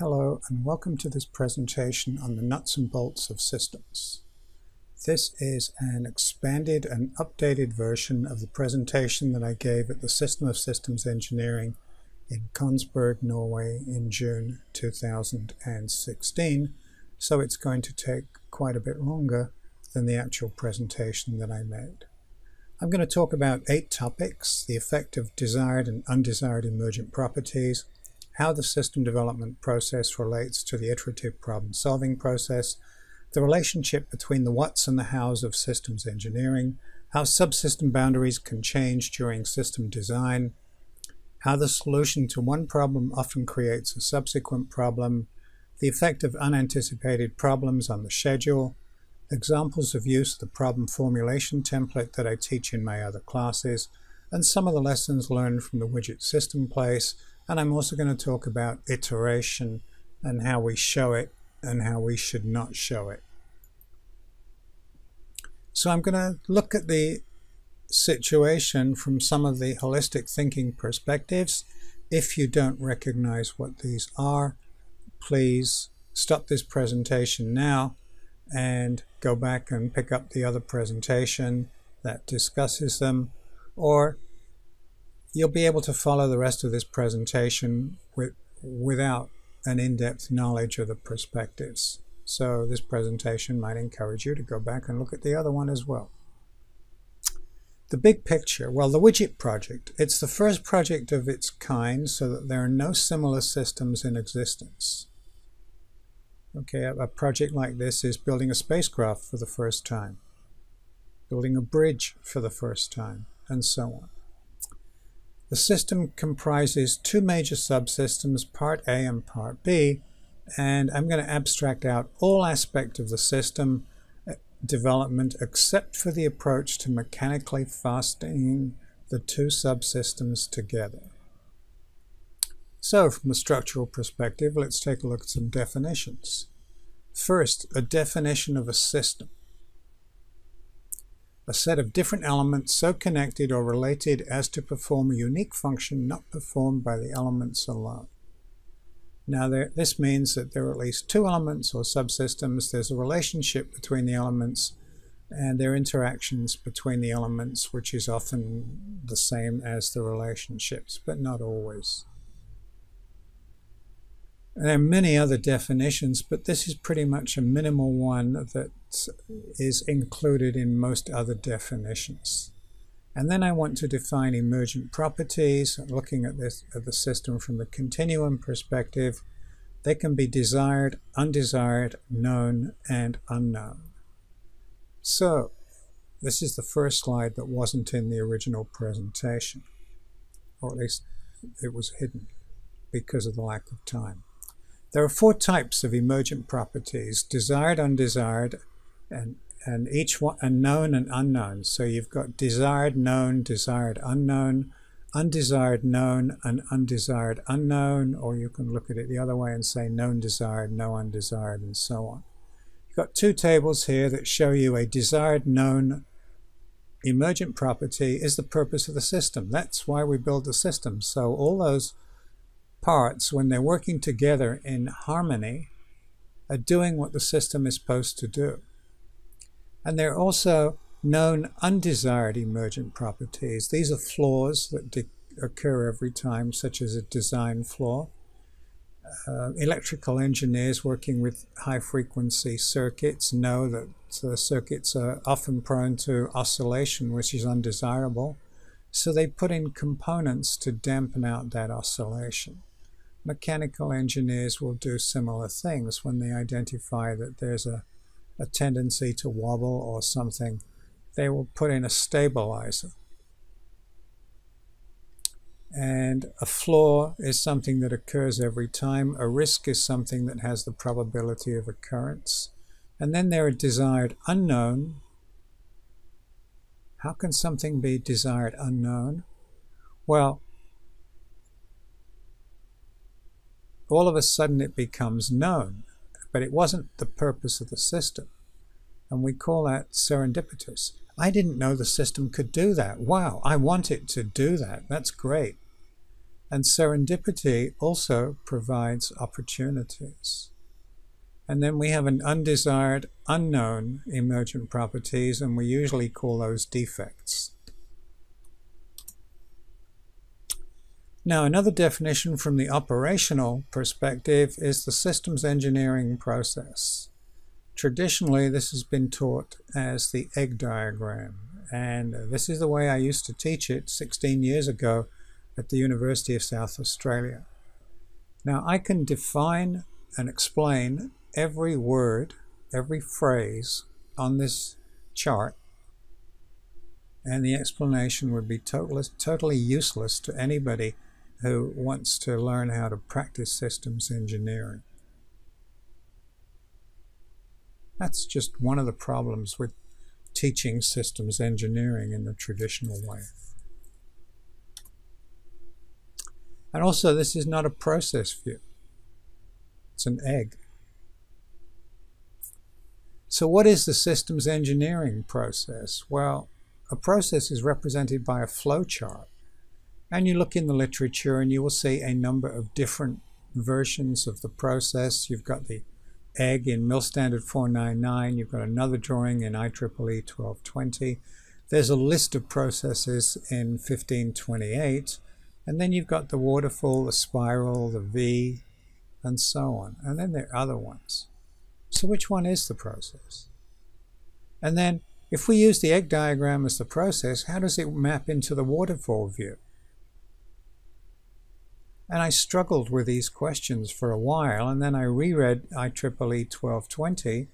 Hello and welcome to this presentation on the nuts and bolts of systems. This is an expanded and updated version of the presentation that I gave at the System of Systems Engineering in Kongsberg, Norway in June 2016, so it's going to take quite a bit longer than the actual presentation that I made. I'm going to talk about eight topics, the effect of desired and undesired emergent properties, how the system development process relates to the iterative problem solving process, the relationship between the whats and the hows of systems engineering, how subsystem boundaries can change during system design, how the solution to one problem often creates a subsequent problem, the effect of unanticipated problems on the schedule, examples of use of the problem formulation template that I teach in my other classes, and some of the lessons learned from the widget system place, and I'm also going to talk about iteration and how we show it and how we should not show it. So I'm going to look at the situation from some of the holistic thinking perspectives. If you don't recognize what these are, please stop this presentation now and go back and pick up the other presentation that discusses them or you'll be able to follow the rest of this presentation with, without an in-depth knowledge of the perspectives. So this presentation might encourage you to go back and look at the other one as well. The big picture, well, the widget project, it's the first project of its kind so that there are no similar systems in existence. Okay, a, a project like this is building a spacecraft for the first time, building a bridge for the first time, and so on. The system comprises two major subsystems, Part A and Part B, and I'm going to abstract out all aspect of the system uh, development except for the approach to mechanically fastening the two subsystems together. So from a structural perspective, let's take a look at some definitions. First, a definition of a system a set of different elements so connected or related as to perform a unique function not performed by the elements alone. Now there, this means that there are at least two elements or subsystems. There's a relationship between the elements and their interactions between the elements which is often the same as the relationships, but not always. And There are many other definitions, but this is pretty much a minimal one that is included in most other definitions. And then I want to define emergent properties, looking at, this, at the system from the continuum perspective. They can be desired, undesired, known, and unknown. So, this is the first slide that wasn't in the original presentation, or at least it was hidden because of the lack of time. There are four types of emergent properties, desired, undesired, and, and each one, and known and unknown. So you've got desired, known, desired, unknown, undesired, known, and undesired, unknown, or you can look at it the other way and say known, desired, no undesired, and so on. You've got two tables here that show you a desired, known, emergent property is the purpose of the system. That's why we build the system. So all those parts, when they're working together in harmony, are doing what the system is supposed to do. And there are also known undesired emergent properties. These are flaws that occur every time, such as a design flaw. Uh, electrical engineers working with high frequency circuits know that the circuits are often prone to oscillation, which is undesirable. So they put in components to dampen out that oscillation. Mechanical engineers will do similar things when they identify that there's a, a tendency to wobble or something. They will put in a stabilizer. And a flaw is something that occurs every time. A risk is something that has the probability of occurrence. And then there are desired unknown. How can something be desired unknown? Well, all of a sudden it becomes known. But it wasn't the purpose of the system. And we call that serendipitous. I didn't know the system could do that. Wow, I want it to do that. That's great. And serendipity also provides opportunities. And then we have an undesired, unknown emergent properties, and we usually call those defects. Now, another definition from the operational perspective is the systems engineering process. Traditionally, this has been taught as the egg diagram, and this is the way I used to teach it 16 years ago at the University of South Australia. Now, I can define and explain every word, every phrase on this chart, and the explanation would be totally, totally useless to anybody who wants to learn how to practice systems engineering. That's just one of the problems with teaching systems engineering in the traditional way. And also, this is not a process view. It's an egg. So what is the systems engineering process? Well, a process is represented by a flow chart. And you look in the literature and you will see a number of different versions of the process. You've got the egg in MIL Standard 499. You've got another drawing in IEEE 1220. There's a list of processes in 1528. And then you've got the waterfall, the spiral, the V, and so on. And then there are other ones. So which one is the process? And then if we use the egg diagram as the process, how does it map into the waterfall view? And I struggled with these questions for a while, and then I reread IEEE 1220,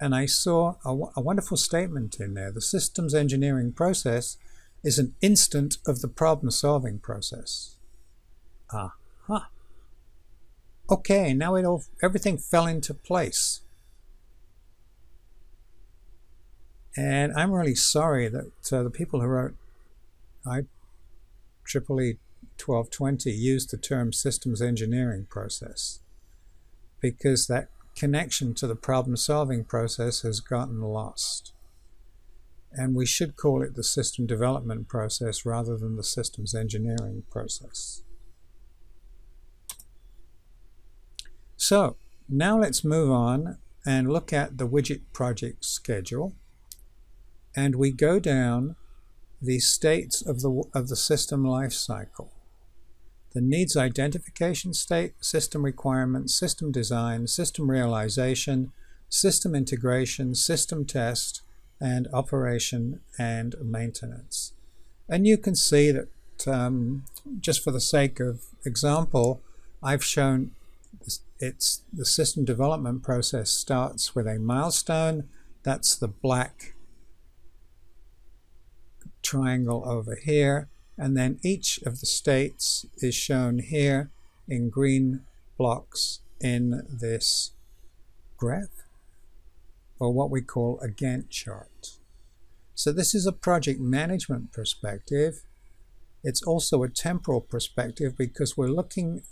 and I saw a, a wonderful statement in there. The systems engineering process is an instant of the problem-solving process. Aha. Uh-huh. Okay, now it all, everything fell into place. And I'm really sorry that uh, the people who wrote IEEE 1220 used the term systems engineering process because that connection to the problem solving process has gotten lost. And we should call it the system development process rather than the systems engineering process. So now let's move on and look at the widget project schedule and we go down the states of the, of the system life cycle. The needs identification state, system requirements, system design, system realization, system integration, system test, and operation and maintenance. And you can see that um, just for the sake of example, I've shown it's the system development process starts with a milestone. That's the black triangle over here and then each of the states is shown here in green blocks in this graph or what we call a Gantt chart. So this is a project management perspective. It's also a temporal perspective because we're looking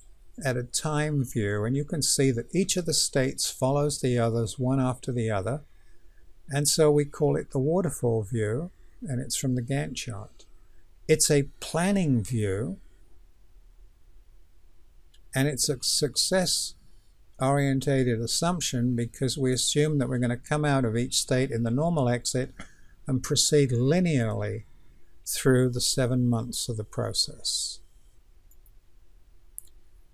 at a time view and you can see that each of the states follows the others one after the other and so we call it the waterfall view and it's from the Gantt chart. It's a planning view and it's a success orientated assumption because we assume that we're going to come out of each state in the normal exit and proceed linearly through the seven months of the process.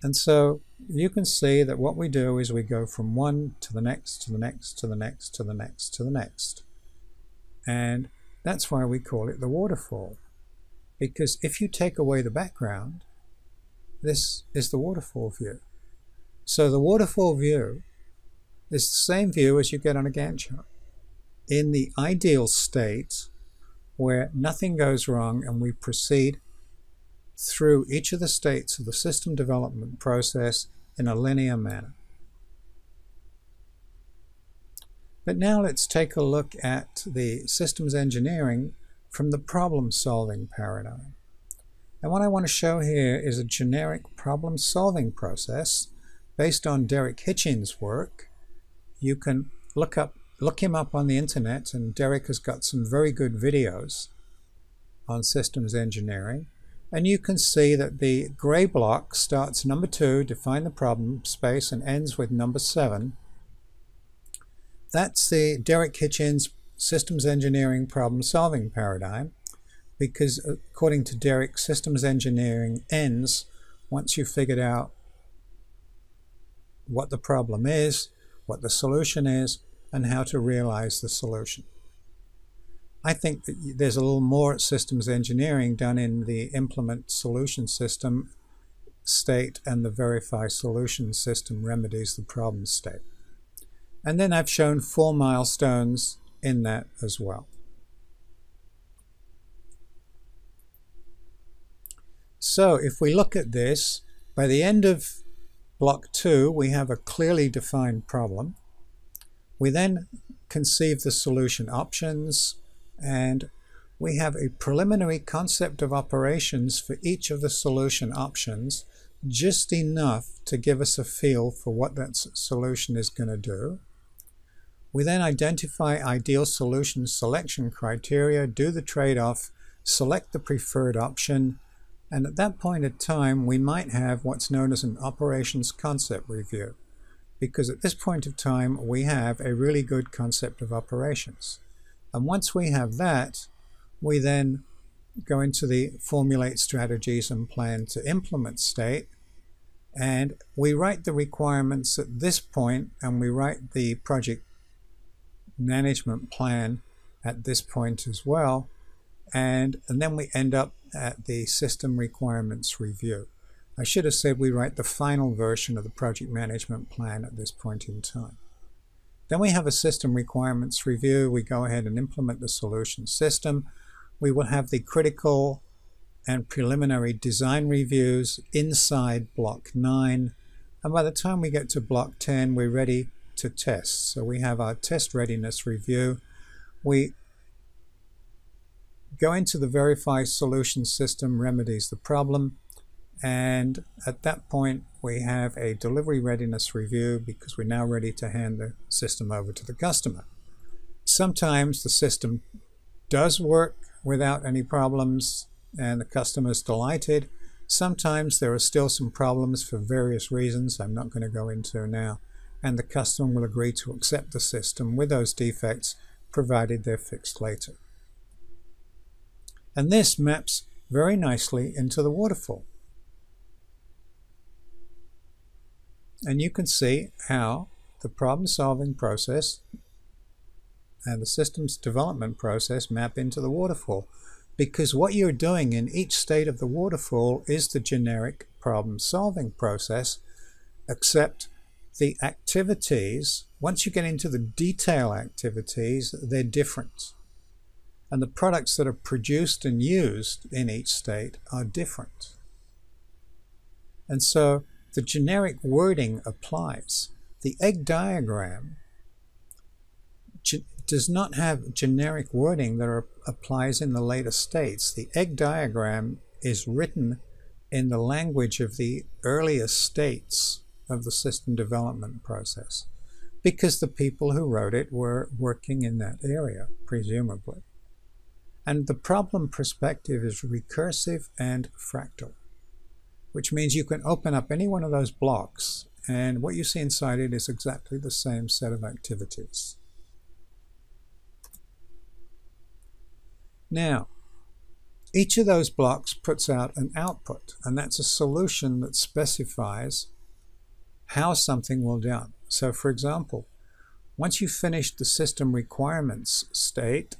And so you can see that what we do is we go from one to the next, to the next, to the next, to the next, to the next. And that's why we call it the waterfall. Because if you take away the background, this is the waterfall view. So the waterfall view is the same view as you get on a Gantt chart. In the ideal state, where nothing goes wrong and we proceed through each of the states of the system development process in a linear manner. But now let's take a look at the systems engineering from the problem-solving paradigm. And what I want to show here is a generic problem-solving process based on Derek Hitchins' work. You can look up look him up on the internet and Derek has got some very good videos on systems engineering. And you can see that the gray block starts number two, define the problem space, and ends with number seven. That's the Derek Hitchins systems engineering problem solving paradigm because uh, according to Derek, systems engineering ends once you've figured out what the problem is, what the solution is, and how to realize the solution. I think that there's a little more systems engineering done in the implement solution system state and the verify solution system remedies the problem state. And then I've shown four milestones in that as well. So if we look at this, by the end of block 2 we have a clearly defined problem. We then conceive the solution options, and we have a preliminary concept of operations for each of the solution options, just enough to give us a feel for what that solution is going to do. We then identify ideal solution selection criteria, do the trade-off, select the preferred option, and at that point in time we might have what's known as an operations concept review because at this point of time we have a really good concept of operations. And once we have that, we then go into the formulate strategies and plan to implement state. And we write the requirements at this point and we write the project management plan at this point as well. And, and then we end up at the system requirements review. I should have said we write the final version of the project management plan at this point in time. Then we have a system requirements review. We go ahead and implement the solution system. We will have the critical and preliminary design reviews inside block 9. And by the time we get to block 10, we're ready to test. So we have our test readiness review. We go into the verify solution system remedies the problem. And at that point, we have a delivery readiness review because we're now ready to hand the system over to the customer. Sometimes the system does work without any problems and the customer is delighted. Sometimes there are still some problems for various reasons I'm not going to go into now, and the customer will agree to accept the system with those defects provided they're fixed later. And this maps very nicely into the waterfall. And you can see how the problem solving process and the systems development process map into the waterfall because what you're doing in each state of the waterfall is the generic problem solving process except the activities once you get into the detail activities they're different and the products that are produced and used in each state are different and so the generic wording applies. The egg diagram does not have generic wording that are, applies in the later states. The egg diagram is written in the language of the earliest states of the system development process because the people who wrote it were working in that area, presumably. And the problem perspective is recursive and fractal which means you can open up any one of those blocks and what you see inside it is exactly the same set of activities. Now, each of those blocks puts out an output, and that's a solution that specifies how something will done. So for example, once you've finished the system requirements state,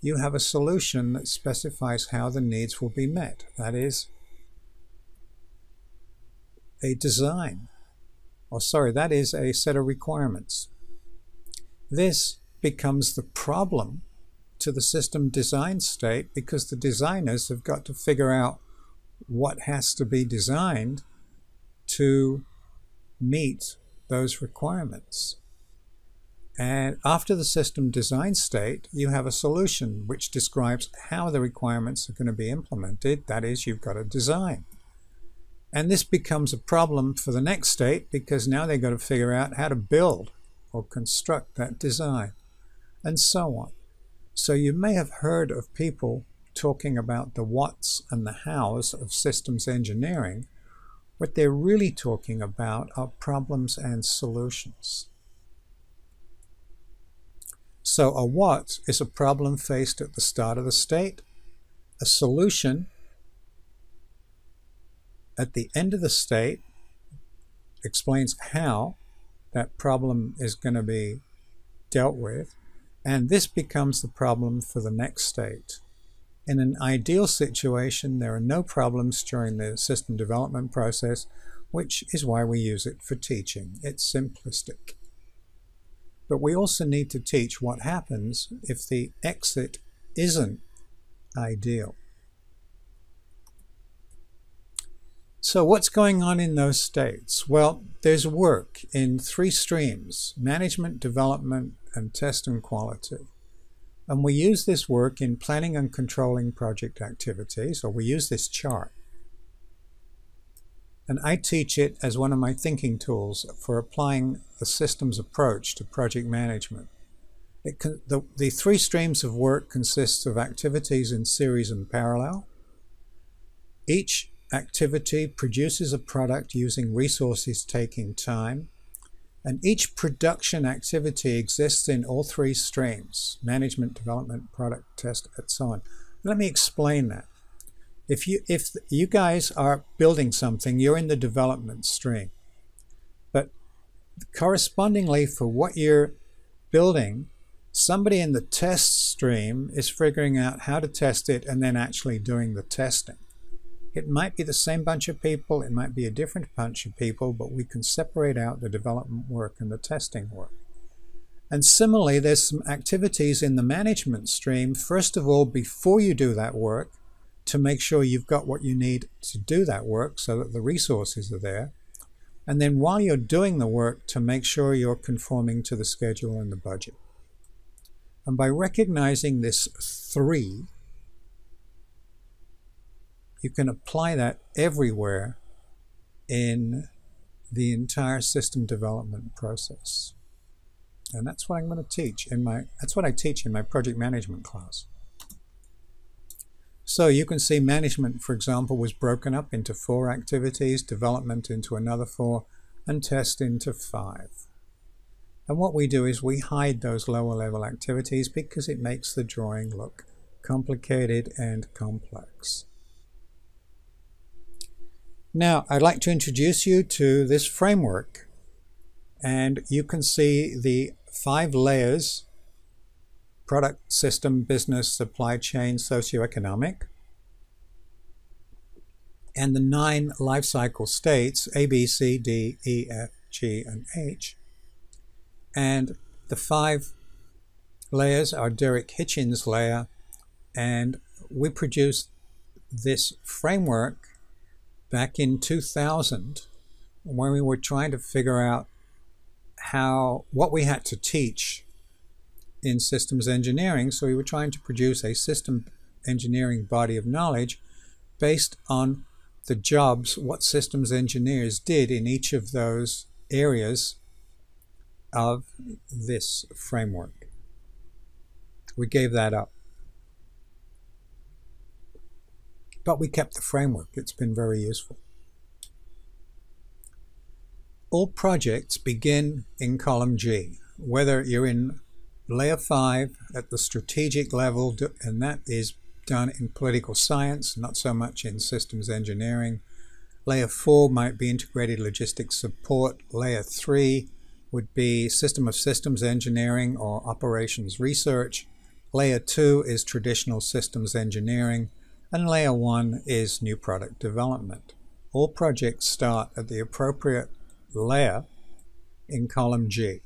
you have a solution that specifies how the needs will be met. That is, a design. Or sorry, that is a set of requirements. This becomes the problem to the system design state because the designers have got to figure out what has to be designed to meet those requirements. And after the system design state, you have a solution which describes how the requirements are going to be implemented. That is, you've got a design. And this becomes a problem for the next state because now they've got to figure out how to build or construct that design and so on. So you may have heard of people talking about the what's and the how's of systems engineering, what they're really talking about are problems and solutions. So a what is a problem faced at the start of the state, a solution at the end of the state explains how that problem is going to be dealt with, and this becomes the problem for the next state. In an ideal situation, there are no problems during the system development process, which is why we use it for teaching. It's simplistic. But we also need to teach what happens if the exit isn't ideal. So what's going on in those states? Well, there's work in three streams, management, development, and test and quality. And we use this work in planning and controlling project activities, or we use this chart. And I teach it as one of my thinking tools for applying the systems approach to project management. The, the three streams of work consists of activities in series and parallel. Each activity produces a product using resources taking time and each production activity exists in all three streams, management, development, product, test, and so on. Let me explain that. If you, if you guys are building something, you're in the development stream. But correspondingly for what you're building, somebody in the test stream is figuring out how to test it and then actually doing the testing. It might be the same bunch of people, it might be a different bunch of people, but we can separate out the development work and the testing work. And similarly, there's some activities in the management stream, first of all, before you do that work, to make sure you've got what you need to do that work so that the resources are there. And then while you're doing the work, to make sure you're conforming to the schedule and the budget. And by recognizing this three, you can apply that everywhere in the entire system development process. And that's what I'm going to teach in my, that's what I teach in my project management class. So you can see management, for example, was broken up into four activities, development into another four, and test into five. And what we do is we hide those lower level activities because it makes the drawing look complicated and complex. Now, I'd like to introduce you to this framework. And you can see the five layers, product, system, business, supply chain, socioeconomic, and the nine life cycle states, A, B, C, D, E, F, G, and H. And the five layers are Derek Hitchins' layer, and we produce this framework back in 2000 when we were trying to figure out how what we had to teach in systems engineering. So we were trying to produce a system engineering body of knowledge based on the jobs what systems engineers did in each of those areas of this framework. We gave that up. But we kept the framework. It's been very useful. All projects begin in column G, whether you're in layer 5 at the strategic level, and that is done in political science, not so much in systems engineering. Layer 4 might be integrated logistics support. Layer 3 would be system of systems engineering or operations research. Layer 2 is traditional systems engineering and layer 1 is new product development. All projects start at the appropriate layer in column G.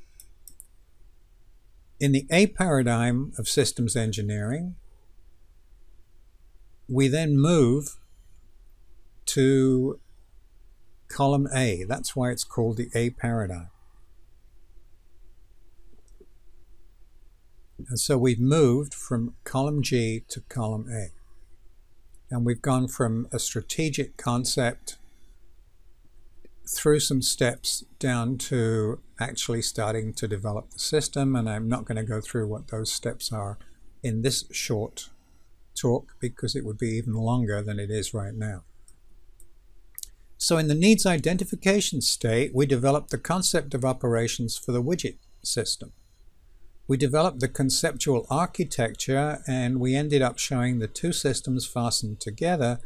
In the A paradigm of systems engineering, we then move to column A. That's why it's called the A paradigm. And so we've moved from column G to column A. And we've gone from a strategic concept through some steps down to actually starting to develop the system. And I'm not going to go through what those steps are in this short talk because it would be even longer than it is right now. So in the needs identification state, we developed the concept of operations for the widget system. We developed the conceptual architecture and we ended up showing the two systems fastened together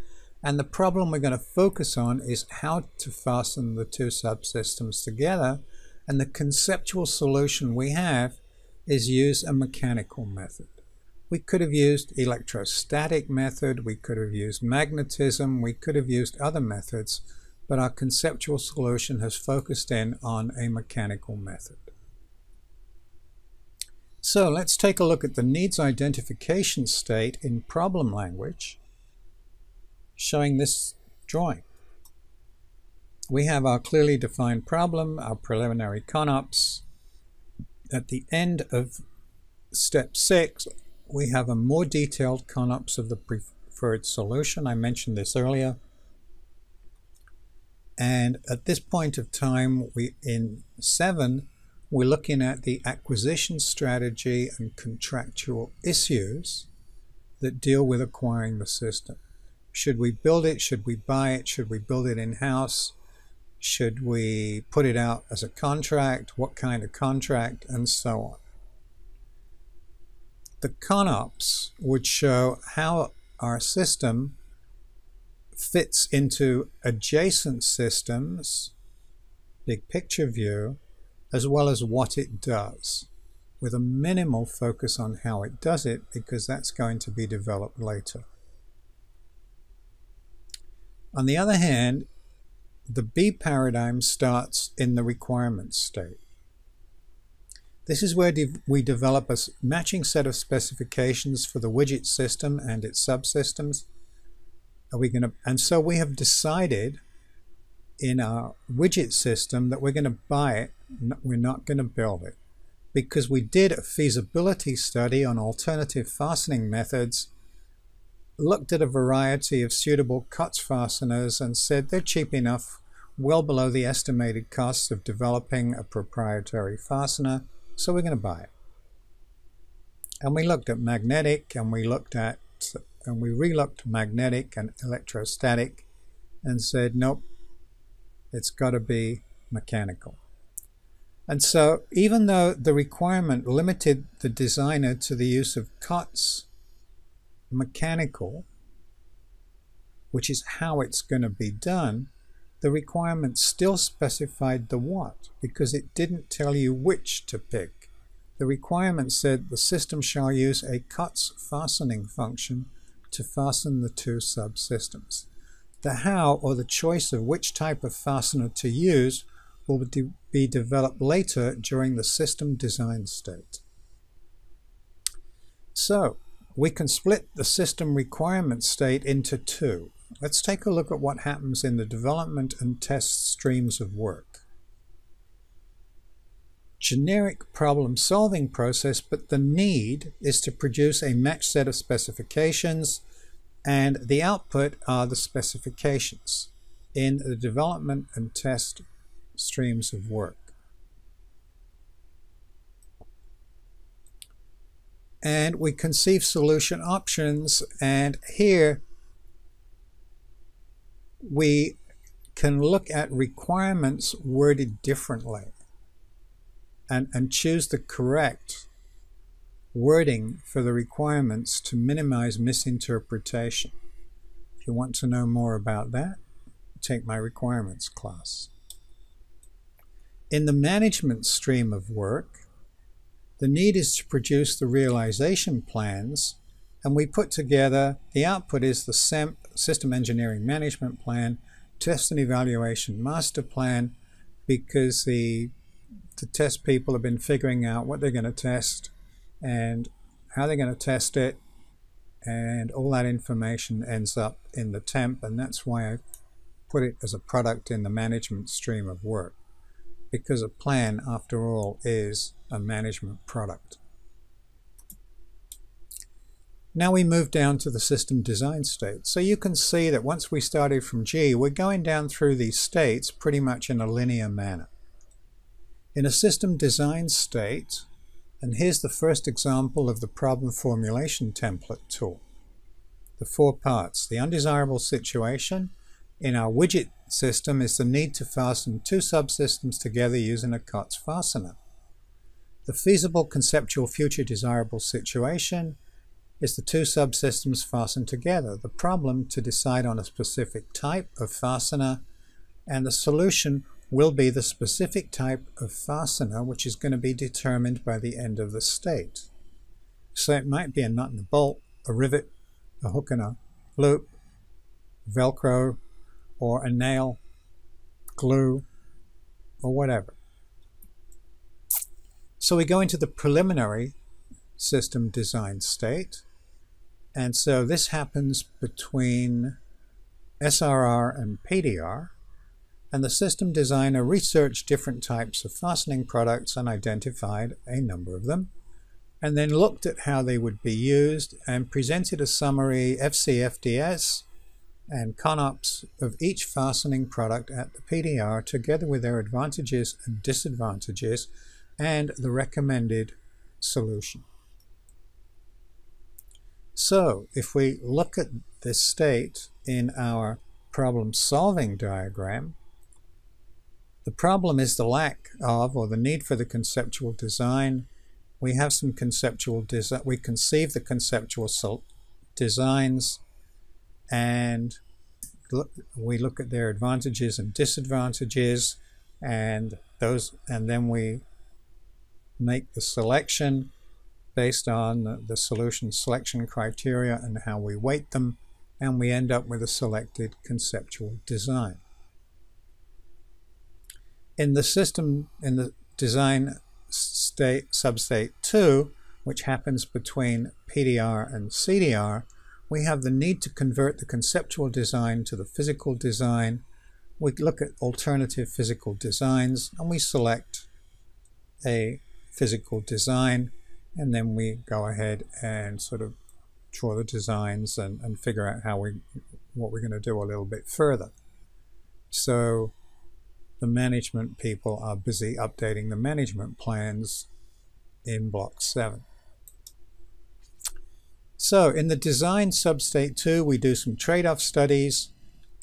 and the problem we're going to focus on is how to fasten the two subsystems together and the conceptual solution we have is use a mechanical method. We could have used electrostatic method, we could have used magnetism, we could have used other methods, but our conceptual solution has focused in on a mechanical method. So let's take a look at the needs identification state in problem language showing this drawing. We have our clearly defined problem, our preliminary CONOPS. At the end of step six, we have a more detailed CONOPS of the preferred solution. I mentioned this earlier. And at this point of time, we in seven, we're looking at the acquisition strategy and contractual issues that deal with acquiring the system. Should we build it? Should we buy it? Should we build it in-house? Should we put it out as a contract? What kind of contract? And so on. The CONOPS would show how our system fits into adjacent systems, big picture view, as well as what it does, with a minimal focus on how it does it, because that's going to be developed later. On the other hand, the B paradigm starts in the requirements state. This is where de we develop a matching set of specifications for the widget system and its subsystems. Are we going to, and so we have decided in our widget system that we're going to buy it, we're not going to build it. Because we did a feasibility study on alternative fastening methods, looked at a variety of suitable COTS fasteners and said they're cheap enough, well below the estimated costs of developing a proprietary fastener, so we're going to buy it. And we looked at magnetic and we looked at and we relooked magnetic and electrostatic and said nope it's got to be mechanical. And so even though the requirement limited the designer to the use of COTS, mechanical, which is how it's going to be done, the requirement still specified the what because it didn't tell you which to pick. The requirement said the system shall use a COTS fastening function to fasten the two subsystems. The how or the choice of which type of fastener to use will be developed later during the system design state. So, we can split the system requirement state into two. Let's take a look at what happens in the development and test streams of work. Generic problem solving process, but the need is to produce a matched set of specifications and the output are the specifications in the development and test streams of work. And we conceive solution options and here we can look at requirements worded differently and, and choose the correct wording for the requirements to minimize misinterpretation. If you want to know more about that, take my requirements class. In the management stream of work, the need is to produce the realization plans and we put together, the output is the SEMP, System Engineering Management Plan, Test and Evaluation Master Plan, because the, the test people have been figuring out what they're going to test and how they're going to test it and all that information ends up in the TEMP and that's why I put it as a product in the management stream of work because a plan after all is a management product. Now we move down to the system design state. So you can see that once we started from G, we're going down through these states pretty much in a linear manner. In a system design state, and here's the first example of the problem formulation template tool. the four parts. The undesirable situation in our widget system is the need to fasten two subsystems together using a COTS fastener. The feasible conceptual future desirable situation is the two subsystems fastened together. The problem to decide on a specific type of fastener and the solution will be the specific type of fastener which is going to be determined by the end of the state. So it might be a nut and a bolt, a rivet, a hook and a loop, velcro, or a nail, glue, or whatever. So we go into the preliminary system design state. And so this happens between SRR and PDR. And the system designer researched different types of fastening products and identified a number of them, and then looked at how they would be used and presented a summary FCFDS and CONOPS of each fastening product at the PDR together with their advantages and disadvantages and the recommended solution. So if we look at this state in our problem solving diagram, the problem is the lack of or the need for the conceptual design. We have some conceptual design, we conceive the conceptual designs and we look at their advantages and disadvantages and those and then we make the selection based on the, solution selection criteria and how we weight them and we end up with a selected conceptual design. In the system, in the design state substate 2, which happens between PDR and CDR, we have the need to convert the conceptual design to the physical design. We look at alternative physical designs and we select a physical design and then we go ahead and sort of draw the designs and, and figure out how we what we're going to do a little bit further. So the management people are busy updating the management plans in block 7. So in the design substate 2, we do some trade-off studies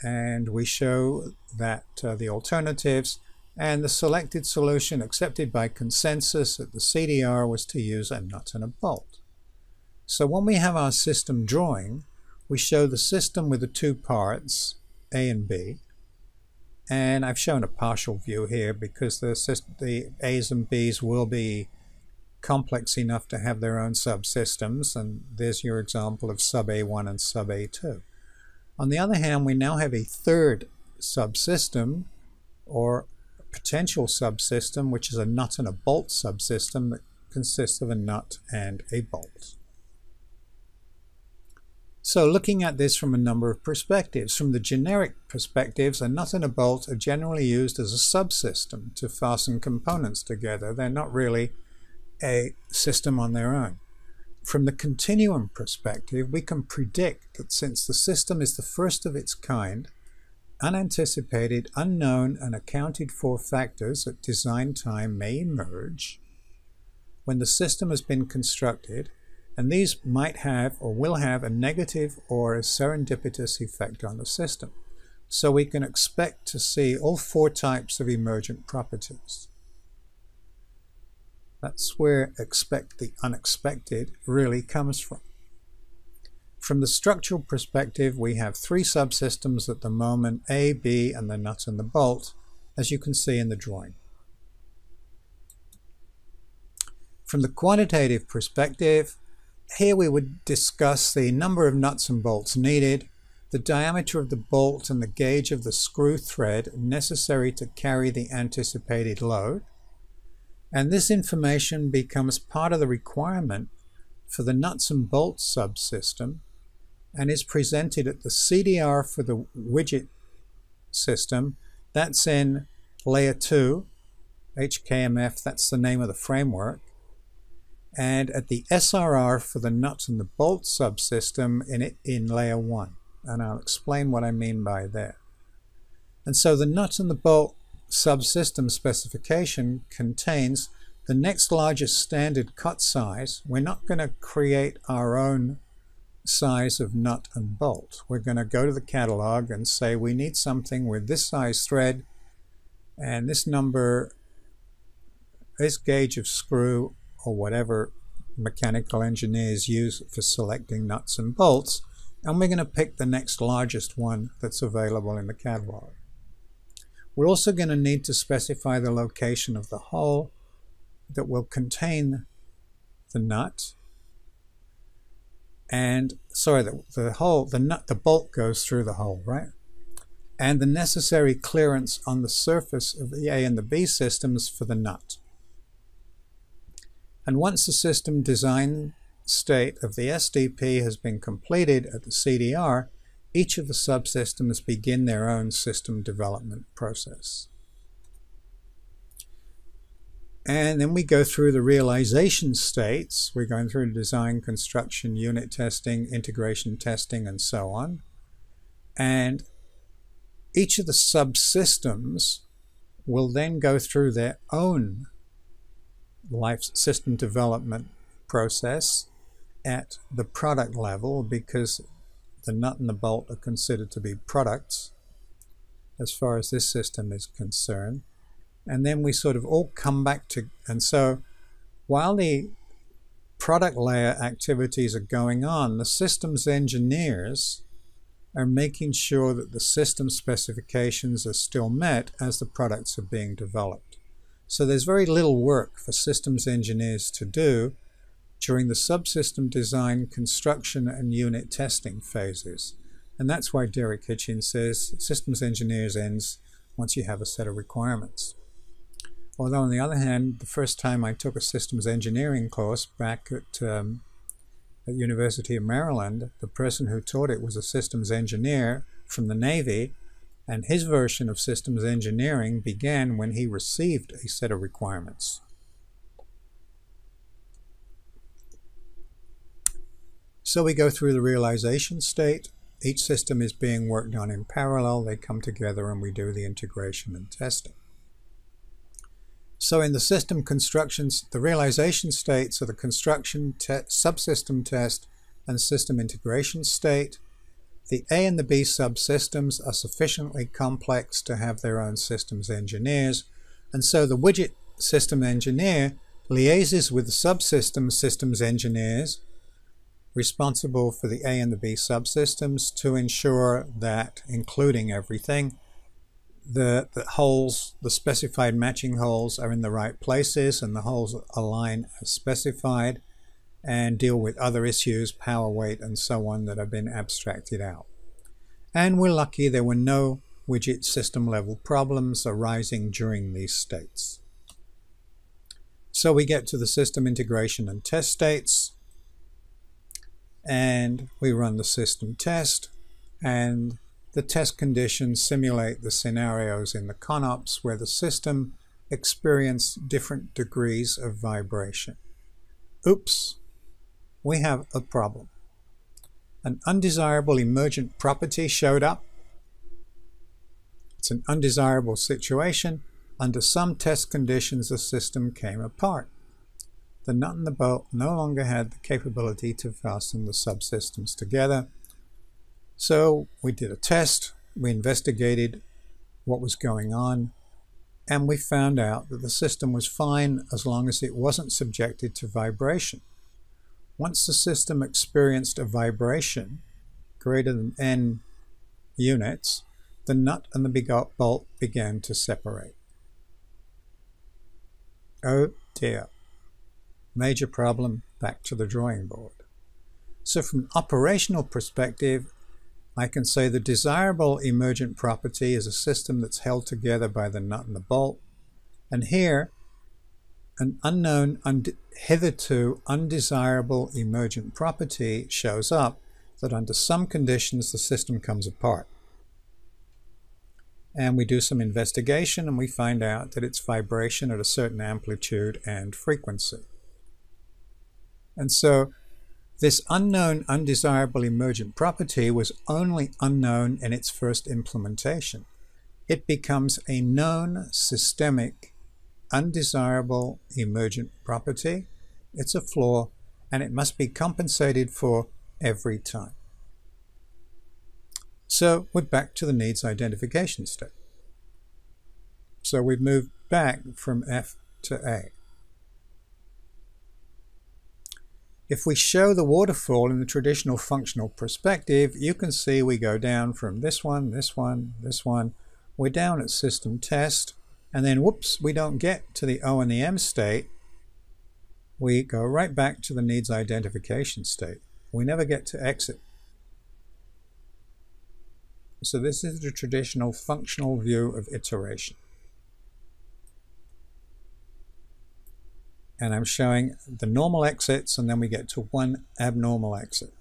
and we show that uh, the alternatives and the selected solution accepted by consensus at the CDR was to use a nut and a bolt. So when we have our system drawing, we show the system with the two parts, A and B, and I've shown a partial view here because the, the A's and B's will be complex enough to have their own subsystems, and there's your example of sub A1 and sub A2. On the other hand, we now have a third subsystem, or potential subsystem, which is a nut and a bolt subsystem that consists of a nut and a bolt. So looking at this from a number of perspectives. From the generic perspectives, a nut and a bolt are generally used as a subsystem to fasten components together. They're not really a system on their own. From the continuum perspective, we can predict that since the system is the first of its kind, unanticipated, unknown, and accounted for factors at design time may emerge when the system has been constructed, and these might have or will have a negative or a serendipitous effect on the system. So we can expect to see all four types of emergent properties. That's where expect the unexpected really comes from. From the structural perspective, we have three subsystems at the moment, A, B, and the nut and the bolt, as you can see in the drawing. From the quantitative perspective, here we would discuss the number of nuts and bolts needed, the diameter of the bolt and the gauge of the screw thread necessary to carry the anticipated load, and this information becomes part of the requirement for the nuts and bolts subsystem and is presented at the CDR for the widget system. That's in layer 2, HKMF, that's the name of the framework. And at the SRR for the nuts and the bolts subsystem in, it, in layer 1. And I'll explain what I mean by that. And so the nut and the bolt subsystem specification contains the next largest standard cut size. We're not going to create our own size of nut and bolt. We're going to go to the catalog and say we need something with this size thread and this number, this gauge of screw or whatever mechanical engineers use for selecting nuts and bolts and we're going to pick the next largest one that's available in the catalog. We're also going to need to specify the location of the hole that will contain the nut. And sorry the, the hole the nut the bolt goes through the hole right? And the necessary clearance on the surface of the A and the B systems for the nut. And once the system design state of the SDP has been completed at the CDR each of the subsystems begin their own system development process and then we go through the realization states. We're going through design, construction, unit testing, integration testing, and so on. And each of the subsystems will then go through their own life system development process at the product level because the nut and the bolt are considered to be products as far as this system is concerned. And then we sort of all come back to and so while the product layer activities are going on the systems engineers are making sure that the system specifications are still met as the products are being developed. So there's very little work for systems engineers to do during the subsystem design construction and unit testing phases and that's why Derek Hitchins says systems engineers ends once you have a set of requirements Although on the other hand, the first time I took a systems engineering course back at, um, at University of Maryland, the person who taught it was a systems engineer from the Navy, and his version of systems engineering began when he received a set of requirements. So we go through the realization state. Each system is being worked on in parallel. They come together and we do the integration and testing. So in the system constructions, the realization states are the construction, te subsystem test, and system integration state. The A and the B subsystems are sufficiently complex to have their own systems engineers, and so the widget system engineer liaises with the subsystem systems engineers responsible for the A and the B subsystems to ensure that, including everything, the, the holes, the specified matching holes are in the right places and the holes align as specified and deal with other issues, power weight and so on that have been abstracted out. And we're lucky there were no widget system level problems arising during these states. So we get to the system integration and test states and we run the system test and the test conditions simulate the scenarios in the ConOps where the system experienced different degrees of vibration. Oops, we have a problem. An undesirable emergent property showed up. It's an undesirable situation. Under some test conditions, the system came apart. The nut and the bolt no longer had the capability to fasten the subsystems together so we did a test, we investigated what was going on, and we found out that the system was fine as long as it wasn't subjected to vibration. Once the system experienced a vibration greater than n units, the nut and the bolt began to separate. Oh dear. Major problem, back to the drawing board. So from an operational perspective, I can say the desirable emergent property is a system that's held together by the nut and the bolt. And here, an unknown, und hitherto undesirable emergent property shows up that under some conditions the system comes apart. And we do some investigation and we find out that it's vibration at a certain amplitude and frequency. And so this unknown undesirable emergent property was only unknown in its first implementation. It becomes a known systemic undesirable emergent property. It's a flaw and it must be compensated for every time. So we're back to the needs identification step. So we've moved back from F to A. If we show the waterfall in the traditional functional perspective, you can see we go down from this one, this one, this one. We're down at system test, and then whoops, we don't get to the O and the M state. We go right back to the needs identification state. We never get to exit. So this is the traditional functional view of iteration. And I'm showing the normal exits and then we get to one abnormal exit.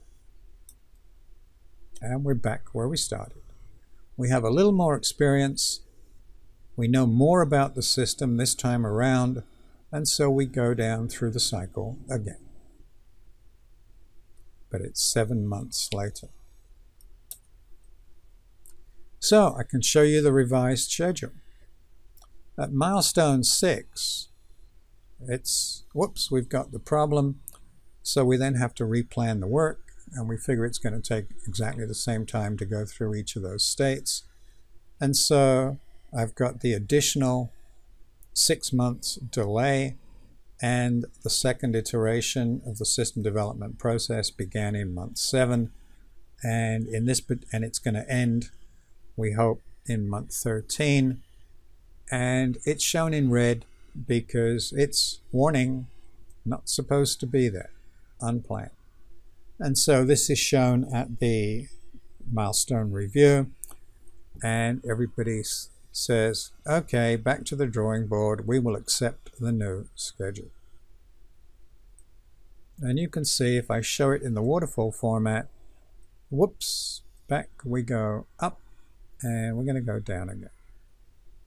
And we're back where we started. We have a little more experience. We know more about the system this time around, and so we go down through the cycle again. But it's seven months later. So I can show you the revised schedule. At milestone six, it's, whoops, we've got the problem. So we then have to replan the work and we figure it's going to take exactly the same time to go through each of those states. And so I've got the additional six months delay and the second iteration of the system development process began in month seven and in this and it's going to end we hope in month 13 and it's shown in red because it's warning not supposed to be there, unplanned. And so this is shown at the milestone review and everybody says, okay, back to the drawing board, we will accept the new schedule. And you can see if I show it in the waterfall format, whoops, back we go up and we're going to go down again.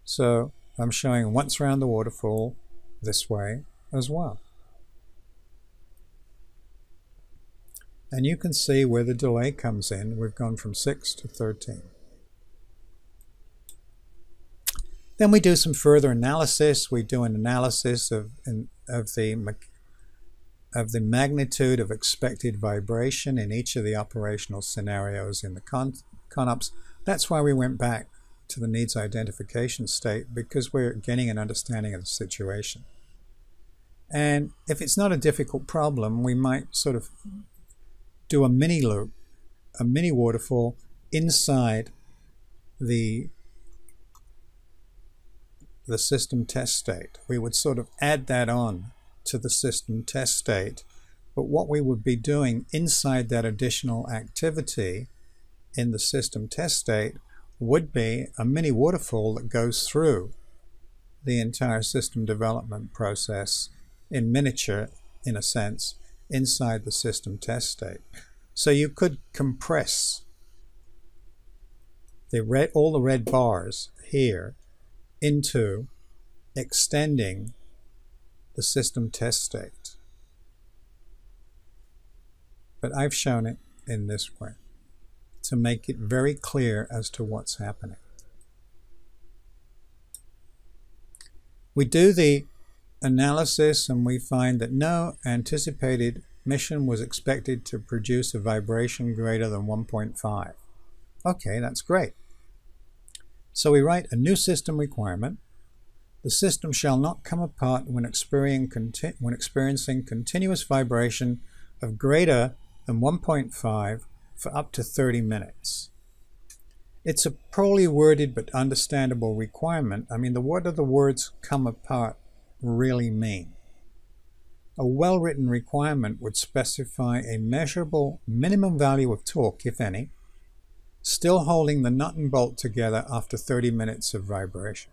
So I'm showing once around the waterfall this way as well. And you can see where the delay comes in. We've gone from 6 to 13. Then we do some further analysis. We do an analysis of, of, the, of the magnitude of expected vibration in each of the operational scenarios in the con, CONOPS. That's why we went back to the needs identification state because we're getting an understanding of the situation. And if it's not a difficult problem, we might sort of do a mini loop, a mini waterfall inside the the system test state. We would sort of add that on to the system test state. But what we would be doing inside that additional activity in the system test state would be a mini waterfall that goes through the entire system development process in miniature, in a sense, inside the system test state. So you could compress the red, all the red bars here into extending the system test state. But I've shown it in this way to make it very clear as to what's happening. We do the analysis and we find that no anticipated mission was expected to produce a vibration greater than 1.5. Okay, that's great. So we write a new system requirement. The system shall not come apart when experiencing, when experiencing continuous vibration of greater than 1.5 for up to 30 minutes. It's a poorly worded but understandable requirement. I mean, the, what do the words come apart really mean? A well-written requirement would specify a measurable minimum value of torque, if any, still holding the nut and bolt together after 30 minutes of vibration.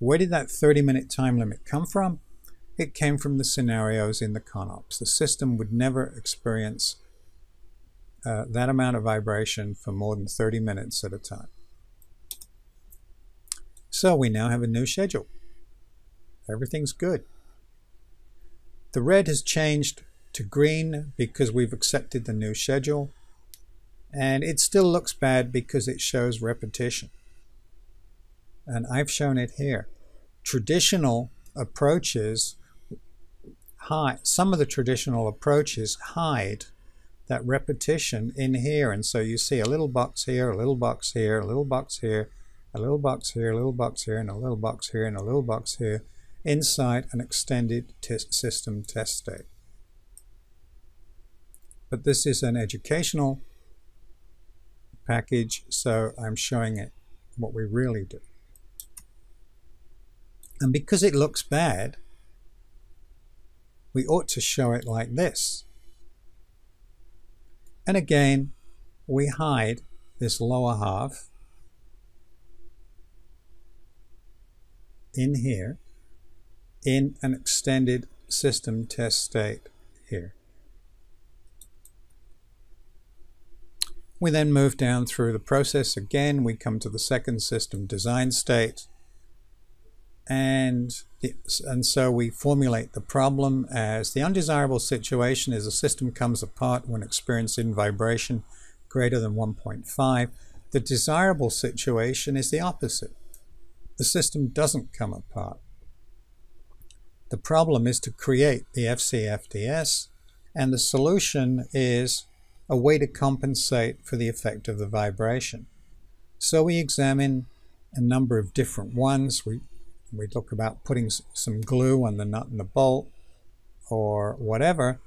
Where did that 30-minute time limit come from? It came from the scenarios in the CONOPS. The system would never experience uh, that amount of vibration for more than 30 minutes at a time. So we now have a new schedule. Everything's good. The red has changed to green because we've accepted the new schedule. And it still looks bad because it shows repetition. And I've shown it here. Traditional approaches hide, some of the traditional approaches hide that repetition in here. And so you see a little box here, a little box here, a little box here, a little box here, a little box here, and a little box here, and a little box here inside an extended system test state. But this is an educational package, so I'm showing it what we really do. And because it looks bad, we ought to show it like this. And again, we hide this lower half in here in an extended system test state here. We then move down through the process again. We come to the second system design state. And, and so we formulate the problem as the undesirable situation is a system comes apart when experiencing vibration greater than 1.5. The desirable situation is the opposite. The system doesn't come apart. The problem is to create the FCFDS, and the solution is a way to compensate for the effect of the vibration. So we examine a number of different ones. We, we talk about putting some glue on the nut and the bolt or whatever,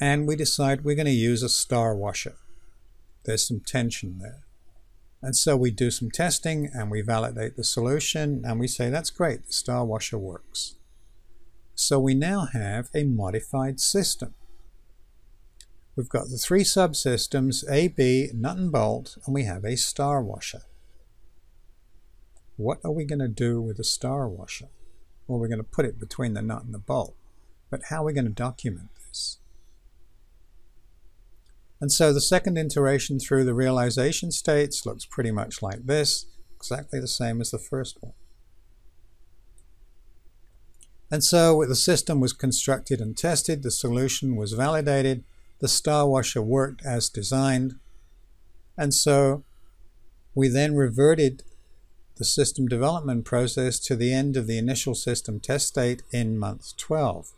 and we decide we're going to use a star washer. There's some tension there. And so we do some testing and we validate the solution and we say that's great, the star washer works. So we now have a modified system. We've got the three subsystems, A, B, nut and bolt, and we have a star washer. What are we going to do with the star washer? Well, we're going to put it between the nut and the bolt. But how are we going to document this? And so the second iteration through the realization states looks pretty much like this, exactly the same as the first one. And so the system was constructed and tested, the solution was validated, the star washer worked as designed. And so we then reverted the system development process to the end of the initial system test state in month 12.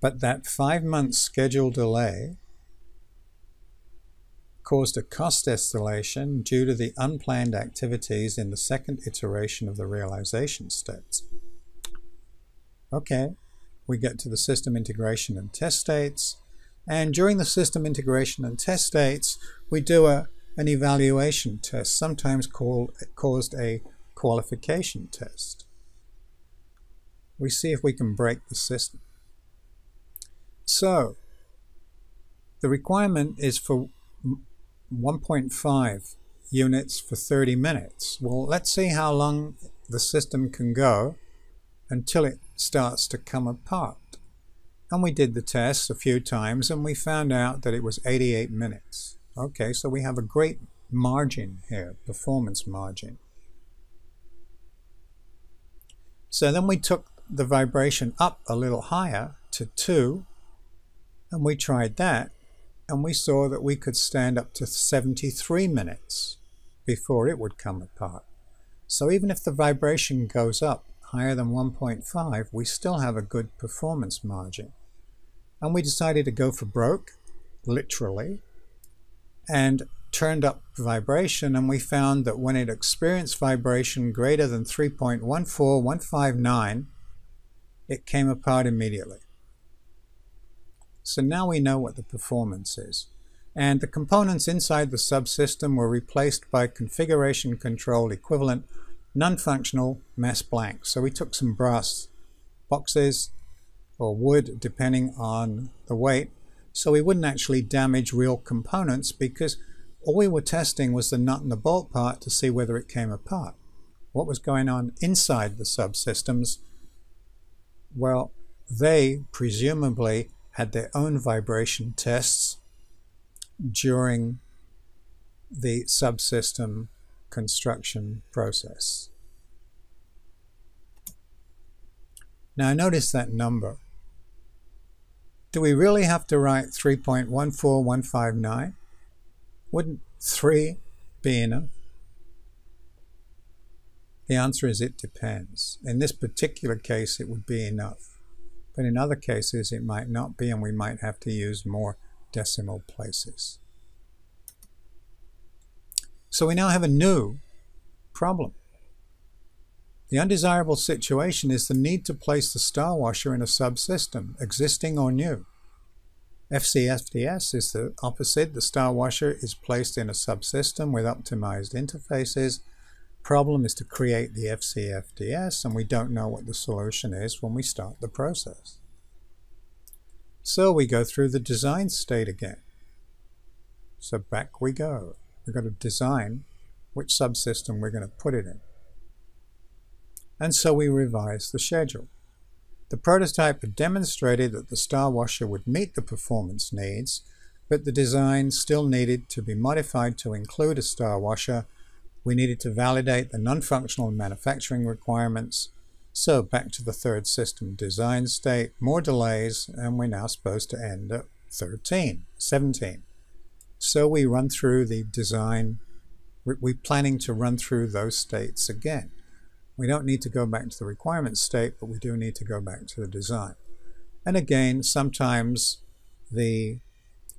But that five month schedule delay caused a cost escalation due to the unplanned activities in the second iteration of the realization steps. Okay, we get to the system integration and test states. And during the system integration and test states, we do a, an evaluation test, sometimes called, caused a qualification test. We see if we can break the system. So, the requirement is for 1.5 units for 30 minutes. Well, let's see how long the system can go until it starts to come apart. And we did the test a few times and we found out that it was 88 minutes. Okay, so we have a great margin here, performance margin. So then we took the vibration up a little higher to 2 and we tried that and we saw that we could stand up to 73 minutes before it would come apart. So even if the vibration goes up higher than 1.5, we still have a good performance margin. And we decided to go for broke, literally, and turned up vibration and we found that when it experienced vibration greater than 3.14159, it came apart immediately. So now we know what the performance is. And the components inside the subsystem were replaced by configuration control equivalent non-functional mass blanks. So we took some brass boxes or wood depending on the weight so we wouldn't actually damage real components because all we were testing was the nut and the bolt part to see whether it came apart. What was going on inside the subsystems? Well, they presumably had their own vibration tests during the subsystem construction process. Now notice that number. Do we really have to write 3.14159? Wouldn't 3 be enough? The answer is it depends. In this particular case, it would be enough. But in other cases, it might not be, and we might have to use more decimal places. So we now have a new problem. The undesirable situation is the need to place the star washer in a subsystem, existing or new. FCFDS is the opposite. The star washer is placed in a subsystem with optimized interfaces. Problem is to create the FCFDS, and we don't know what the solution is when we start the process. So we go through the design state again. So back we go. We've got to design which subsystem we're going to put it in. And so we revise the schedule. The prototype had demonstrated that the star washer would meet the performance needs, but the design still needed to be modified to include a star washer. We needed to validate the non-functional manufacturing requirements. So back to the third system design state, more delays, and we're now supposed to end at 13, 17. So we run through the design, we're planning to run through those states again. We don't need to go back to the requirement state, but we do need to go back to the design. And again, sometimes the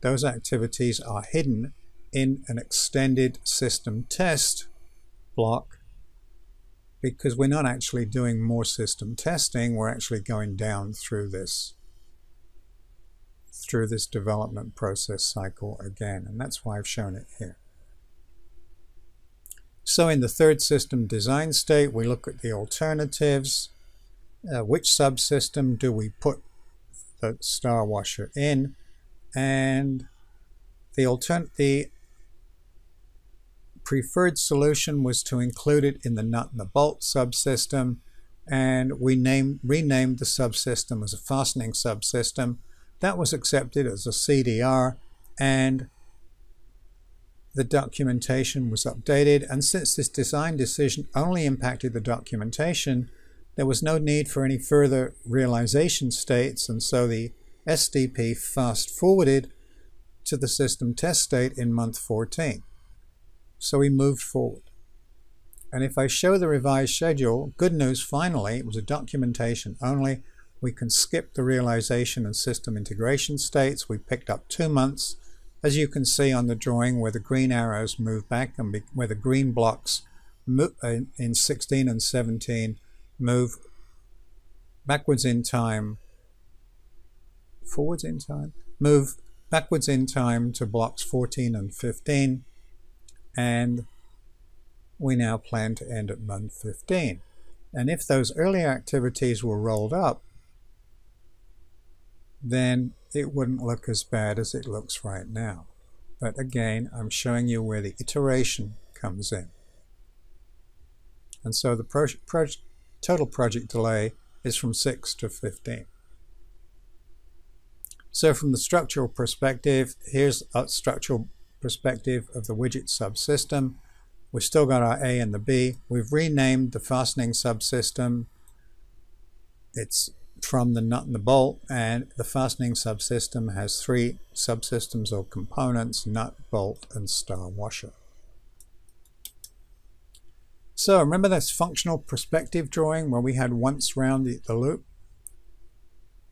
those activities are hidden in an extended system test block because we're not actually doing more system testing, we're actually going down through this through this development process cycle again, and that's why I've shown it here. So in the third system design state, we look at the alternatives. Uh, which subsystem do we put the star washer in? And the, altern the preferred solution was to include it in the nut and the bolt subsystem. And we named, renamed the subsystem as a fastening subsystem. That was accepted as a CDR and the documentation was updated, and since this design decision only impacted the documentation, there was no need for any further realization states, and so the SDP fast forwarded to the system test state in month 14. So we moved forward. And if I show the revised schedule, good news finally, it was a documentation only. We can skip the realization and system integration states. We picked up two months as you can see on the drawing where the green arrows move back and be, where the green blocks in 16 and 17 move backwards in time, forwards in time, move backwards in time to blocks 14 and 15 and we now plan to end at month 15. And if those earlier activities were rolled up, then it wouldn't look as bad as it looks right now. But again, I'm showing you where the iteration comes in. And so the pro pro total project delay is from 6 to 15. So from the structural perspective, here's a structural perspective of the widget subsystem. We've still got our A and the B. We've renamed the fastening subsystem. It's from the nut and the bolt and the fastening subsystem has three subsystems or components nut, bolt and star washer. So remember this functional perspective drawing where we had once round the, the loop?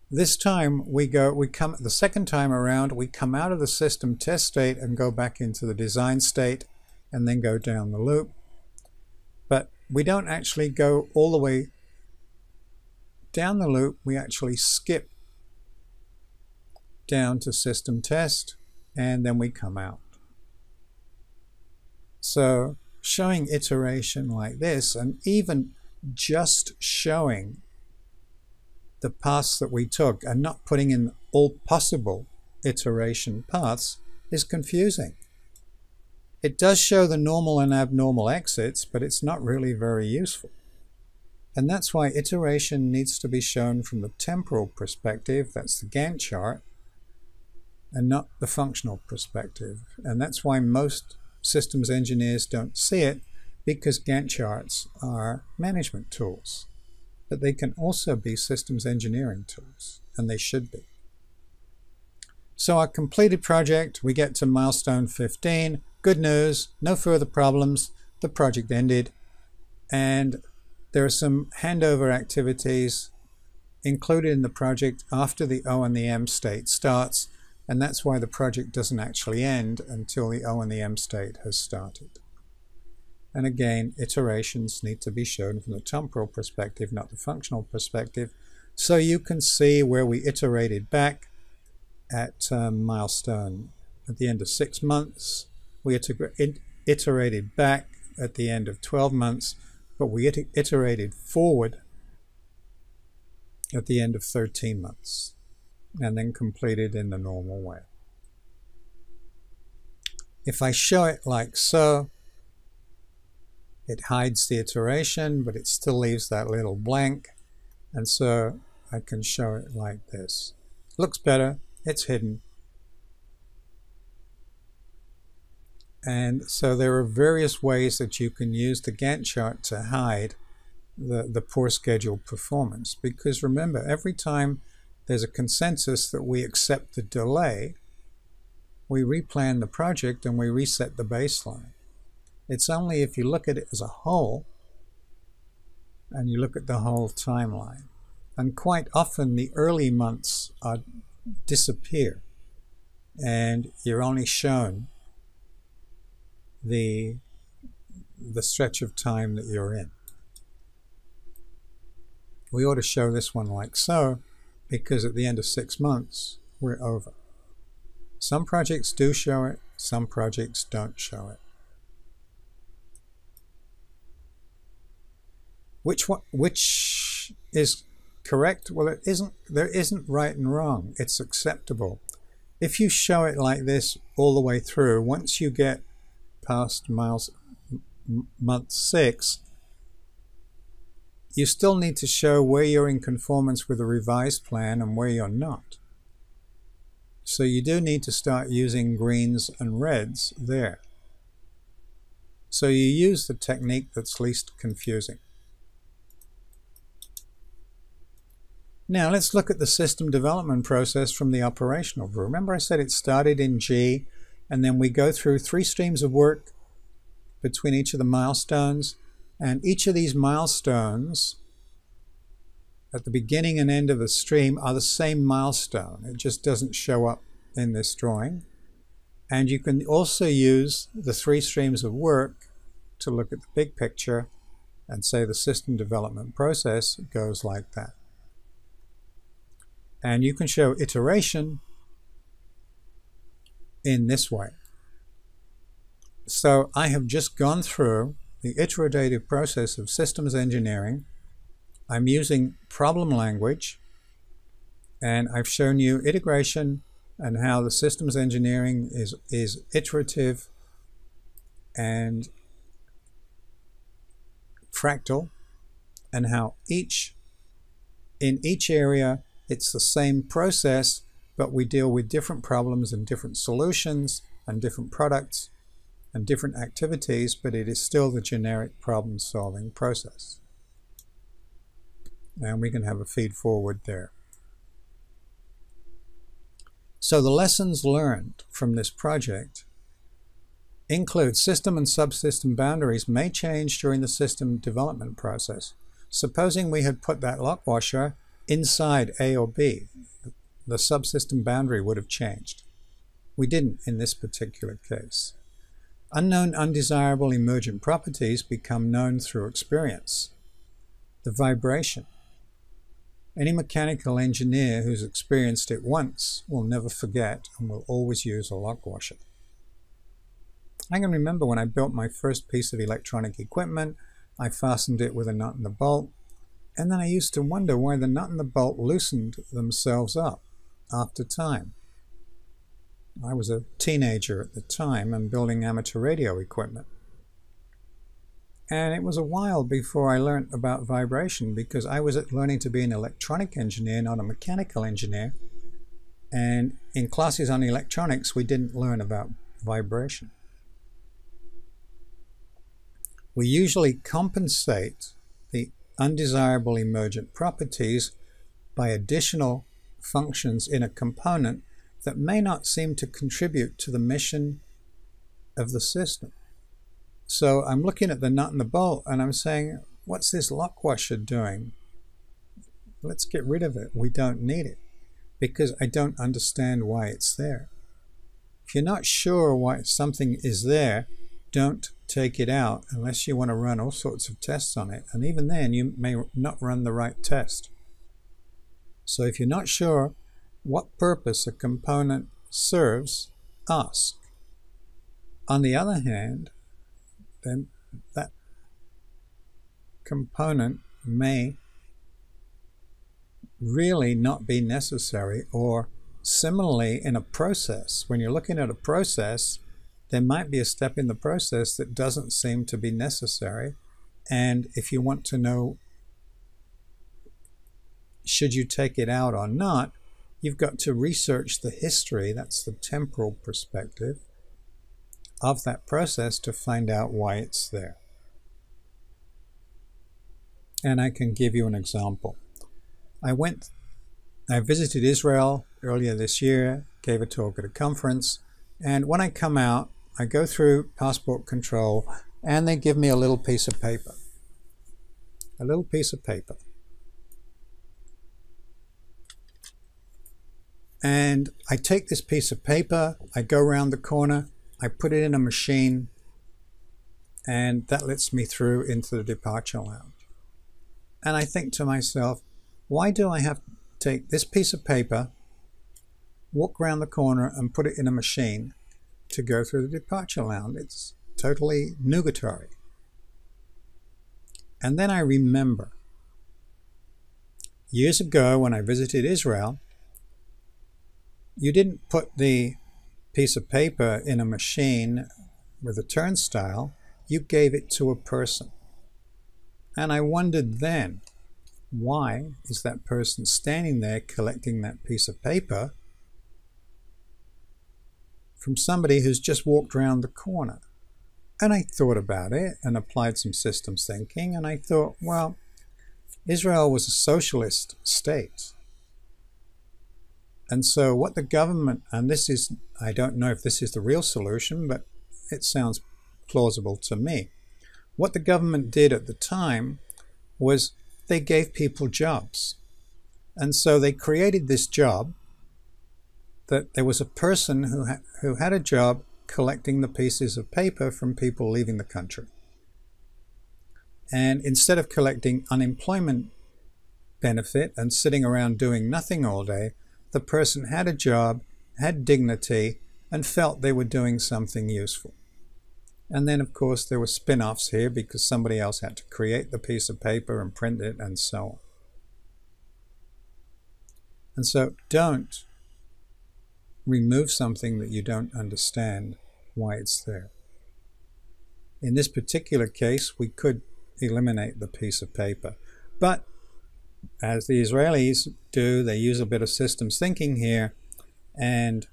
This time we go, we come, the second time around, we come out of the system test state and go back into the design state and then go down the loop. But we don't actually go all the way down the loop, we actually skip down to system test and then we come out. So showing iteration like this and even just showing the paths that we took and not putting in all possible iteration paths is confusing. It does show the normal and abnormal exits, but it's not really very useful. And that's why iteration needs to be shown from the temporal perspective, that's the Gantt chart, and not the functional perspective. And that's why most systems engineers don't see it, because Gantt charts are management tools. But they can also be systems engineering tools, and they should be. So our completed project, we get to milestone 15. Good news, no further problems. The project ended. And there are some handover activities included in the project after the O and the M state starts. and that's why the project doesn't actually end until the O and the M state has started. And again, iterations need to be shown from the temporal perspective, not the functional perspective, so you can see where we iterated back at um, milestone at the end of six months. We iterated back at the end of 12 months, but we iterated forward at the end of 13 months and then completed in the normal way. If I show it like so, it hides the iteration, but it still leaves that little blank. And so I can show it like this. Looks better, it's hidden. And so there are various ways that you can use the Gantt chart to hide the, the poor schedule performance. Because remember, every time there's a consensus that we accept the delay, we replan the project and we reset the baseline. It's only if you look at it as a whole and you look at the whole timeline. And quite often the early months are, disappear and you're only shown the, the stretch of time that you're in. We ought to show this one like so because at the end of six months, we're over. Some projects do show it, some projects don't show it. Which one, which is correct? Well, it isn't. There isn't right and wrong. It's acceptable. If you show it like this all the way through, once you get past miles month six, you still need to show where you're in conformance with the revised plan and where you're not. So you do need to start using greens and reds there. So you use the technique that's least confusing. Now let's look at the system development process from the operational view. Remember I said it started in G and then we go through three streams of work between each of the milestones and each of these milestones at the beginning and end of the stream are the same milestone. It just doesn't show up in this drawing. And you can also use the three streams of work to look at the big picture and say the system development process goes like that. And you can show iteration in this way. So I have just gone through the iterative process of systems engineering. I'm using problem language and I've shown you integration and how the systems engineering is, is iterative and fractal and how each in each area it's the same process but we deal with different problems and different solutions and different products and different activities, but it is still the generic problem solving process. And we can have a feed forward there. So the lessons learned from this project include system and subsystem boundaries may change during the system development process. Supposing we had put that lock washer inside A or B, the subsystem boundary would have changed. We didn't in this particular case. Unknown undesirable emergent properties become known through experience. The vibration. Any mechanical engineer who's experienced it once will never forget and will always use a lock washer. I can remember when I built my first piece of electronic equipment, I fastened it with a nut and a bolt, and then I used to wonder why the nut and the bolt loosened themselves up after time. I was a teenager at the time and building amateur radio equipment. And it was a while before I learned about vibration because I was learning to be an electronic engineer, not a mechanical engineer. And in classes on electronics, we didn't learn about vibration. We usually compensate the undesirable emergent properties by additional functions in a component that may not seem to contribute to the mission of the system. So I'm looking at the nut and the bolt and I'm saying, what's this lock washer doing? Let's get rid of it. We don't need it. because I don't understand why it's there. If you're not sure why something is there, don't take it out unless you want to run all sorts of tests on it. And even then, you may not run the right test. So if you're not sure what purpose a component serves, ask. On the other hand, then that component may really not be necessary or similarly in a process when you're looking at a process there might be a step in the process that doesn't seem to be necessary and if you want to know should you take it out or not you've got to research the history that's the temporal perspective of that process to find out why it's there and I can give you an example I went, I visited Israel earlier this year, gave a talk at a conference, and when I come out, I go through passport control and they give me a little piece of paper. A little piece of paper. And I take this piece of paper, I go around the corner, I put it in a machine, and that lets me through into the departure lounge. And I think to myself, why do I have to take this piece of paper, walk around the corner and put it in a machine to go through the departure lounge? It's totally nugatory. And then I remember years ago when I visited Israel, you didn't put the piece of paper in a machine with a turnstile, you gave it to a person. And I wondered then, why is that person standing there collecting that piece of paper from somebody who's just walked around the corner? And I thought about it and applied some systems thinking, and I thought, well, Israel was a socialist state. And so, what the government, and this is, I don't know if this is the real solution, but it sounds plausible to me. What the government did at the time was they gave people jobs. And so they created this job that there was a person who, ha- who had a job collecting the pieces of paper from people leaving the country. And instead of collecting unemployment benefit and sitting around doing nothing all day, the person had a job, had dignity, and felt they were doing something useful. And then, of course, there were spin offs here because somebody else had to create the piece of paper and print it and so on. And so, don't remove something that you don't understand why it's there. In this particular case, we could eliminate the piece of paper. But as the Israelis do, they use a bit of systems thinking here. And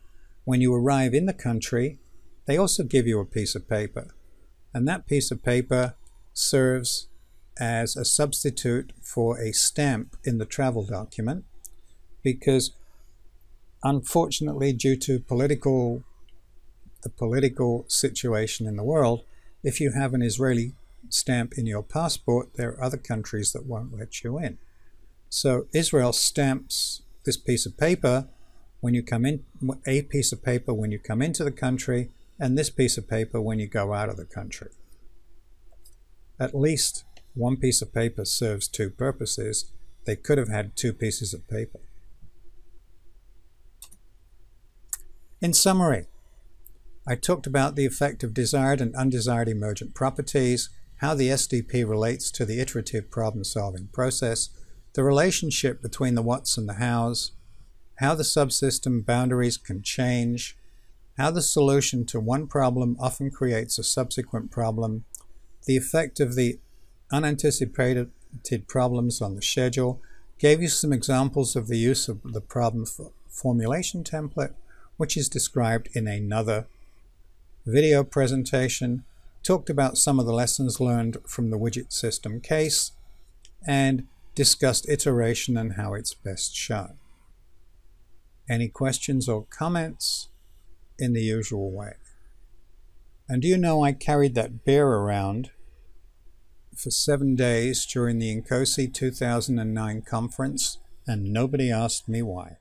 when you arrive in the country, they also give you a piece of paper. And that piece of paper serves as a substitute for a stamp in the travel document because unfortunately due to political the political situation in the world if you have an Israeli stamp in your passport there are other countries that won't let you in so Israel stamps this piece of paper when you come in a piece of paper when you come into the country and this piece of paper when you go out of the country. At least one piece of paper serves two purposes. They could have had two pieces of paper. In summary, I talked about the effect of desired and undesired emergent properties, how the SDP relates to the iterative problem-solving process, the relationship between the whats and the hows, how the subsystem boundaries can change, how the solution to one problem often creates a subsequent problem, the effect of the unanticipated problems on the schedule, gave you some examples of the use of the problem formulation template, which is described in another video presentation, talked about some of the lessons learned from the widget system case, and discussed iteration and how it's best shown. Any questions or comments? in the usual way. And do you know I carried that bear around for seven days during the INCOSE 2009 conference, and nobody asked me why.